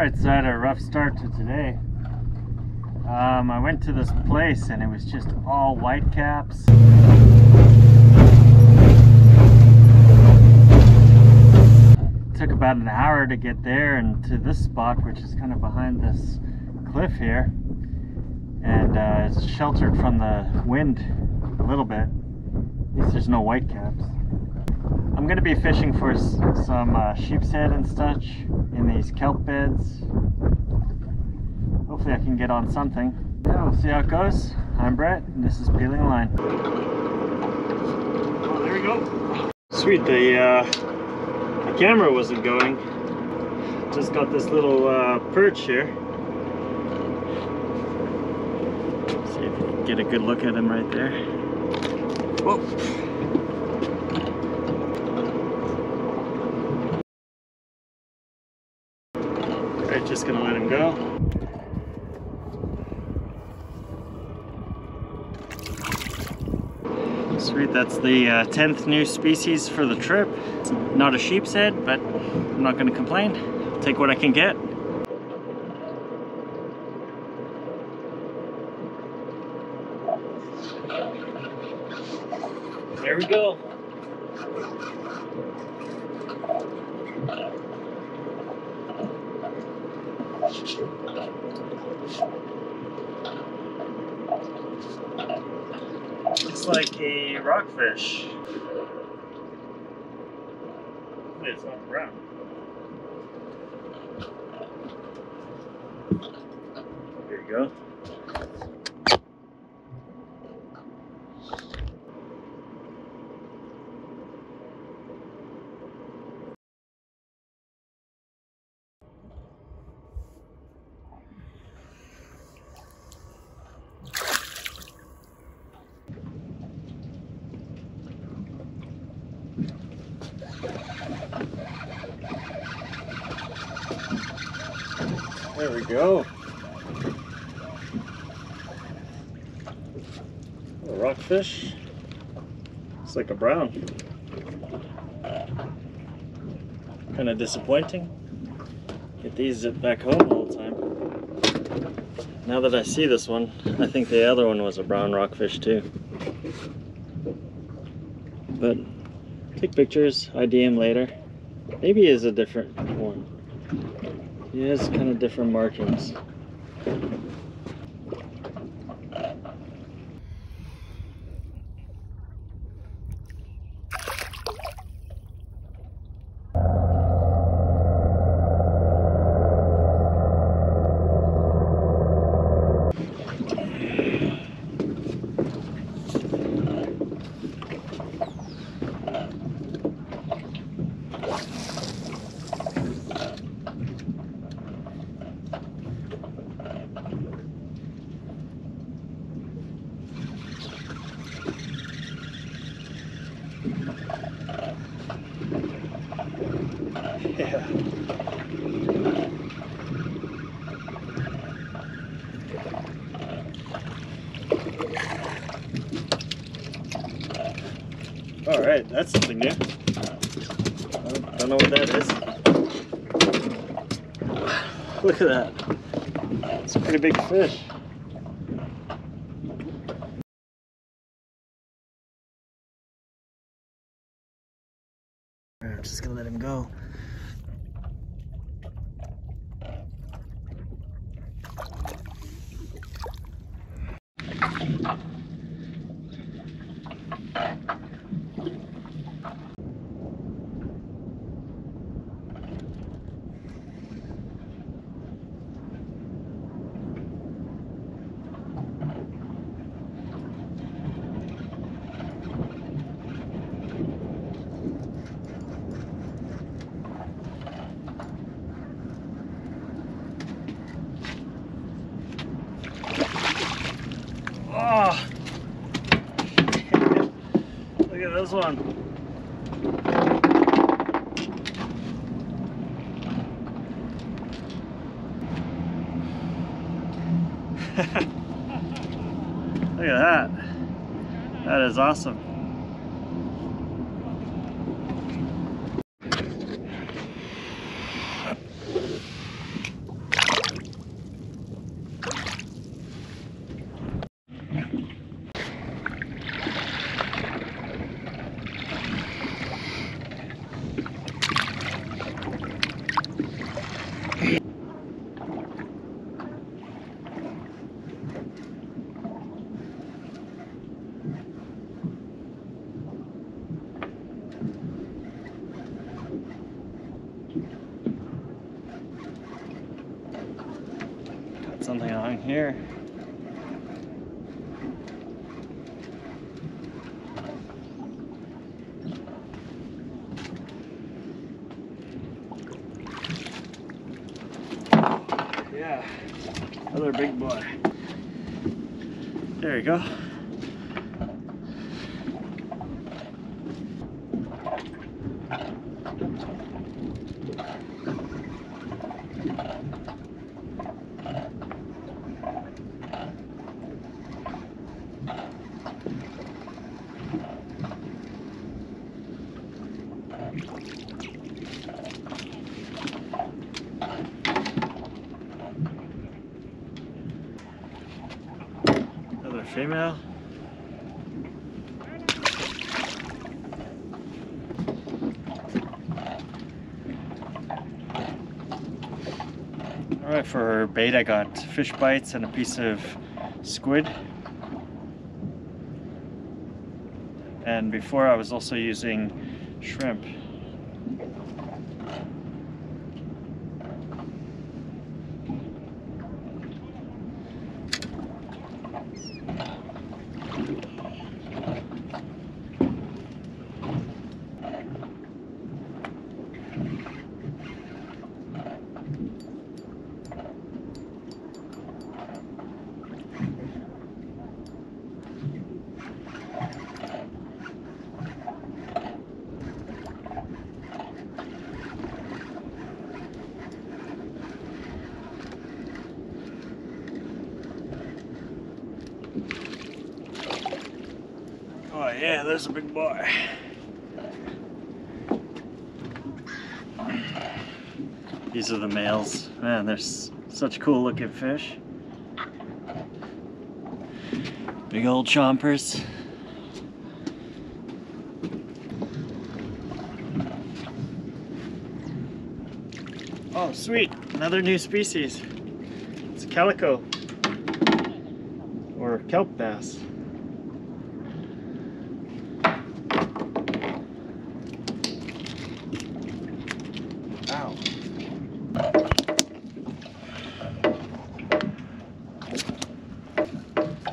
Alright, so I had a rough start to today. Um, I went to this place and it was just all white caps. took about an hour to get there and to this spot, which is kind of behind this cliff here. And uh, it's sheltered from the wind a little bit. At least there's no white caps. I'm going to be fishing for some uh, sheepshead and such in these kelp beds. Hopefully I can get on something. Yeah, we'll see how it goes. I'm Brett, and this is Peeling Line. Oh, there we go. Sweet, the, uh, the camera wasn't going. Just got this little uh, perch here. See if you can get a good look at him right there. Whoa. Just gonna let him go. Sweet, that's the uh, 10th new species for the trip. It's not a sheepshead, but I'm not gonna complain. I'll take what I can get. There we go. It's like a rockfish. It's not brown. There you go. There we go. Rockfish. It's like a brown. Kind of disappointing. Get these back home all the time. Now that I see this one, I think the other one was a brown rockfish too. But take pictures, ID him later. Maybe is a different one. He has kind of different markings. Yeah. All right, that's something new. I don't know what that is. Look at that. It's a pretty big fish. I'm just gonna let him go. Oh! Look at this one. Look at that. That is awesome. On here. Yeah, another big boy. There you go. Another female. Alright, for bait I got fish bites and a piece of squid. And before I was also using shrimp. Oh yeah, there's a big boy. These are the males. Man, they're such cool looking fish. Big old chompers. Oh, sweet. Another new species. It's a calico. Or kelp bass.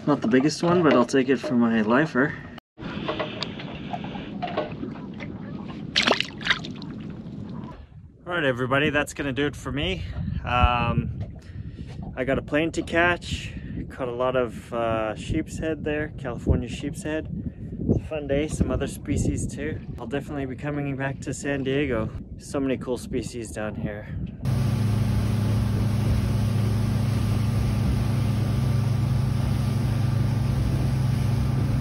Not the biggest one, but I'll take it for my lifer. Alright everybody, that's gonna do it for me. Um, I got a plane to catch, caught a lot of uh, sheepshead there, California sheepshead. It's a fun day, some other species too. I'll definitely be coming back to San Diego. So many cool species down here.